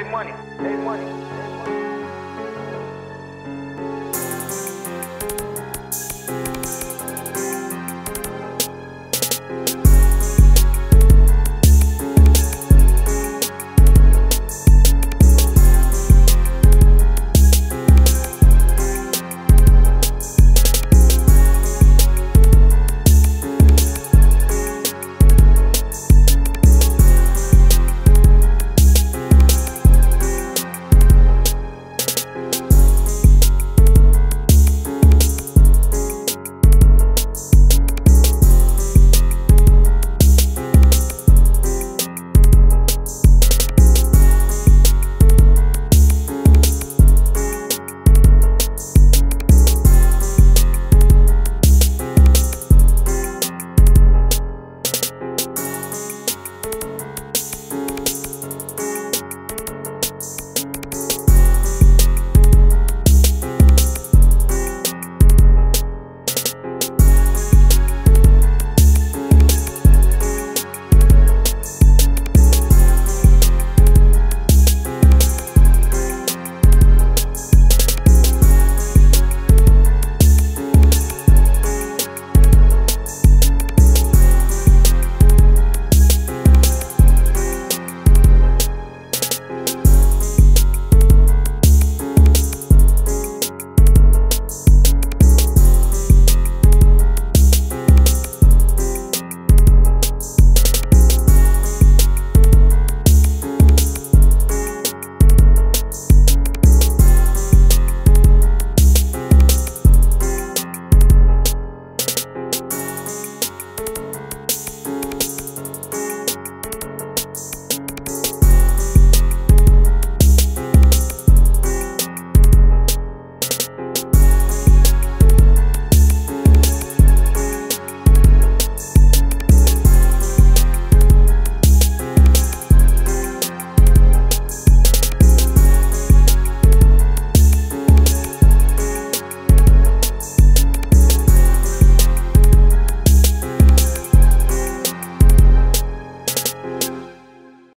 They money, They money.